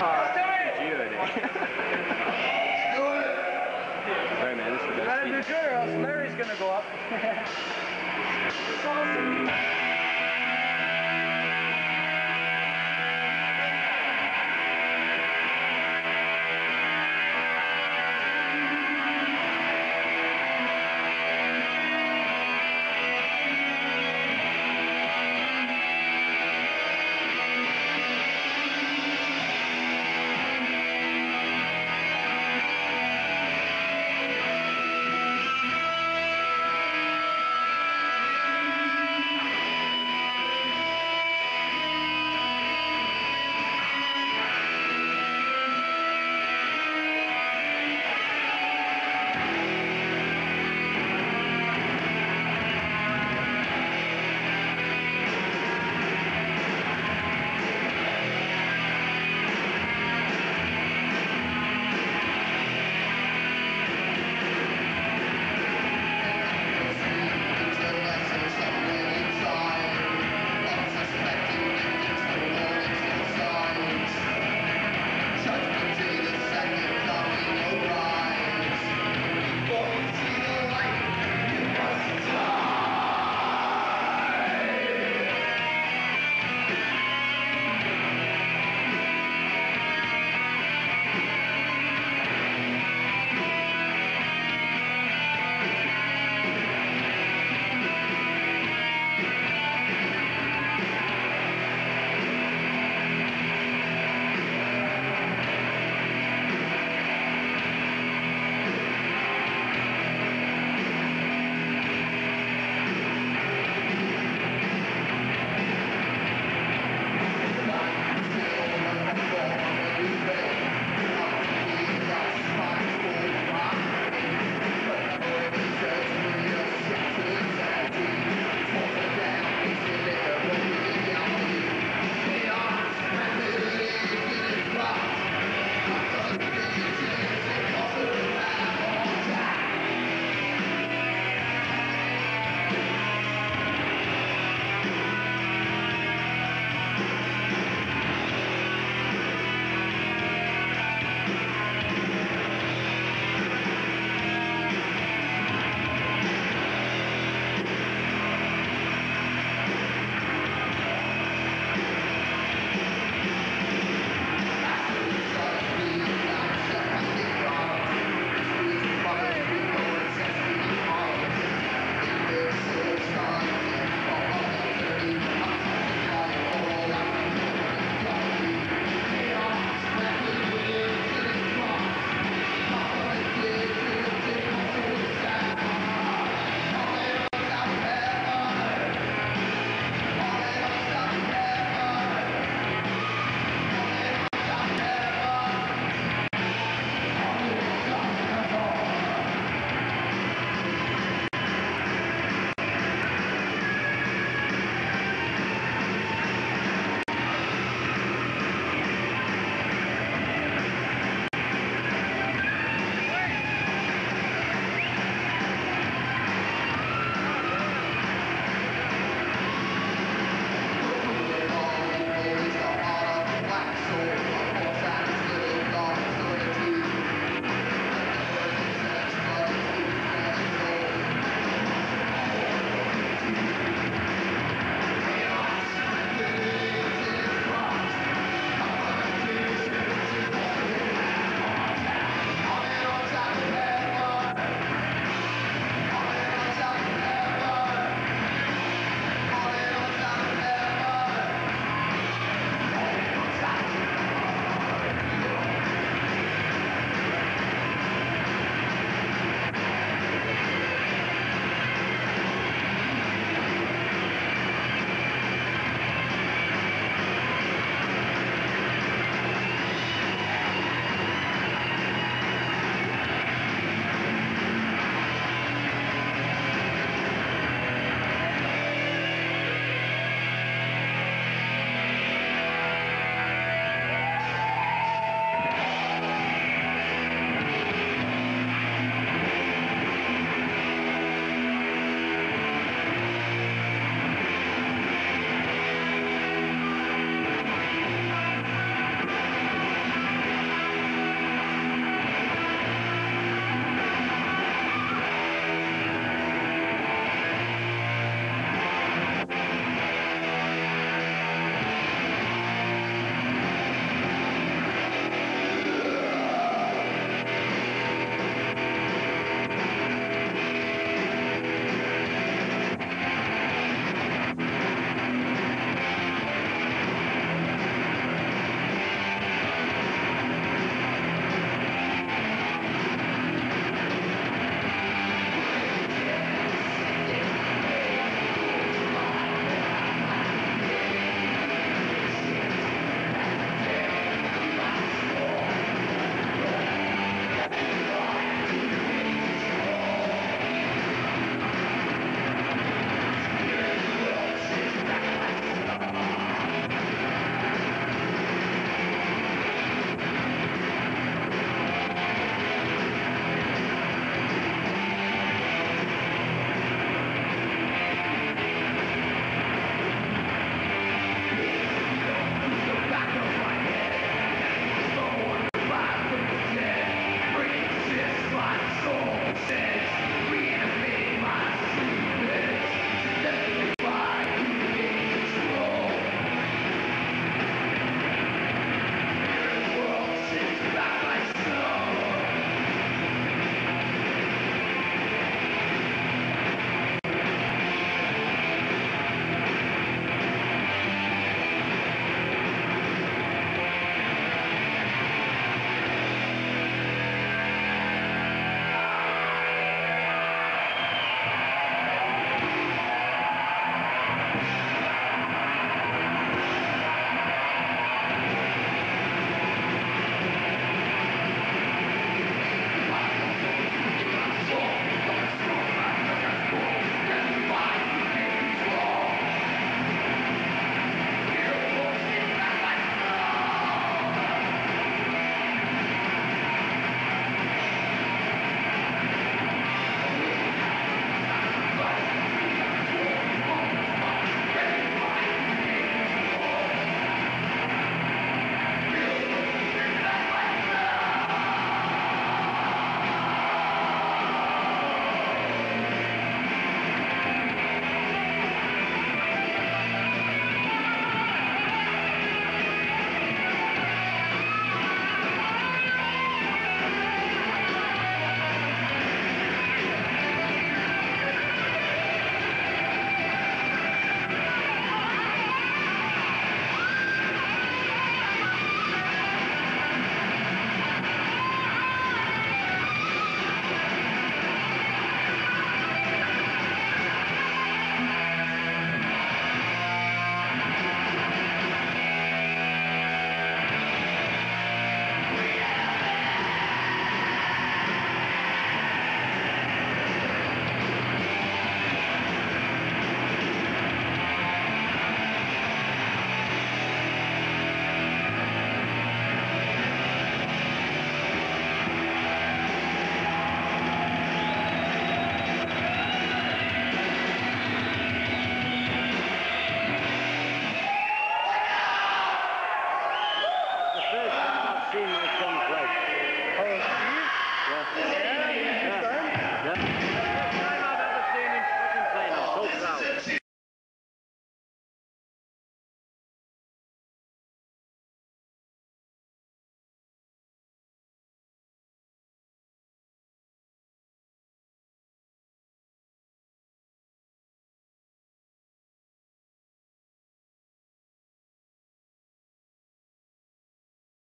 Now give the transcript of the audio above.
Sorry, man. This is the best do good else Larry's gonna go up.